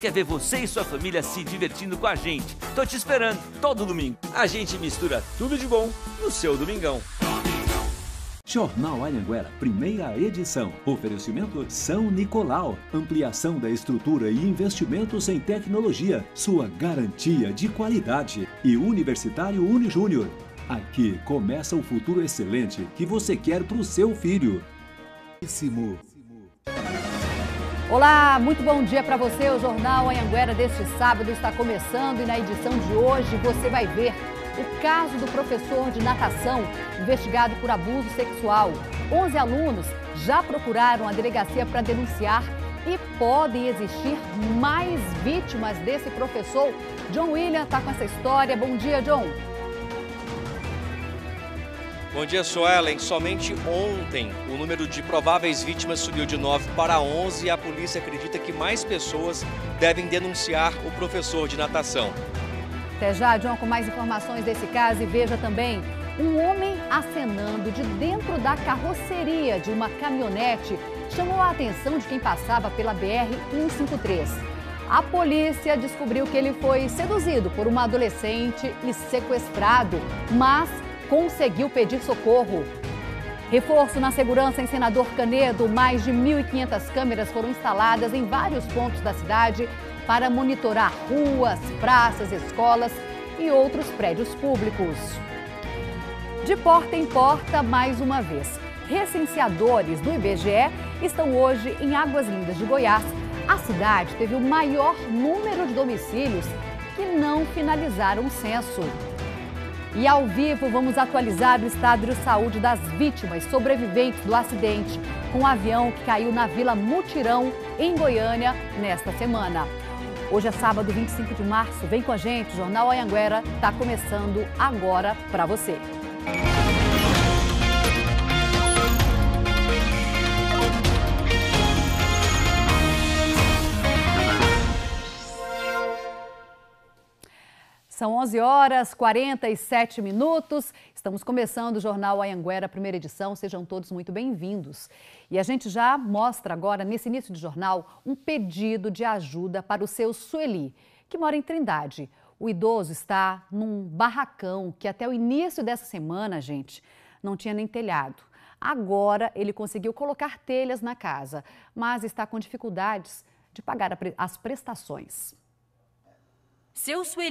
quer ver você e sua família se divertindo com a gente. Tô te esperando todo domingo. A gente mistura tudo de bom no seu domingão. Jornal Anhanguera, primeira edição. Oferecimento São Nicolau. Ampliação da estrutura e investimentos em tecnologia. Sua garantia de qualidade. E Universitário Unijúnior. Aqui começa o futuro excelente que você quer para o seu filho. Olá, muito bom dia para você. O Jornal Anhanguera deste sábado está começando e na edição de hoje você vai ver o caso do professor de natação investigado por abuso sexual. 11 alunos já procuraram a delegacia para denunciar e podem existir mais vítimas desse professor. John William está com essa história. Bom dia, John. Bom dia, Suelen. Somente ontem o número de prováveis vítimas subiu de 9 para 11 e a polícia acredita que mais pessoas devem denunciar o professor de natação. Até já, John, com mais informações desse caso e veja também um homem acenando de dentro da carroceria de uma caminhonete chamou a atenção de quem passava pela BR-153. A polícia descobriu que ele foi seduzido por uma adolescente e sequestrado, mas conseguiu pedir socorro. Reforço na segurança em Senador Canedo. Mais de 1.500 câmeras foram instaladas em vários pontos da cidade para monitorar ruas, praças, escolas e outros prédios públicos. De porta em porta, mais uma vez. Recenseadores do IBGE estão hoje em Águas Lindas de Goiás. A cidade teve o maior número de domicílios que não finalizaram o censo. E ao vivo vamos atualizar o estado de saúde das vítimas sobreviventes do acidente com o um avião que caiu na Vila Mutirão, em Goiânia, nesta semana. Hoje é sábado, 25 de março. Vem com a gente, o Jornal Anhanguera está começando agora para você. São 11 horas 47 minutos. Estamos começando o Jornal Anhanguera, primeira edição. Sejam todos muito bem-vindos. E a gente já mostra agora, nesse início de jornal, um pedido de ajuda para o seu Sueli, que mora em Trindade. O idoso está num barracão que até o início dessa semana, gente, não tinha nem telhado. Agora ele conseguiu colocar telhas na casa, mas está com dificuldades de pagar as prestações. Seu Sueli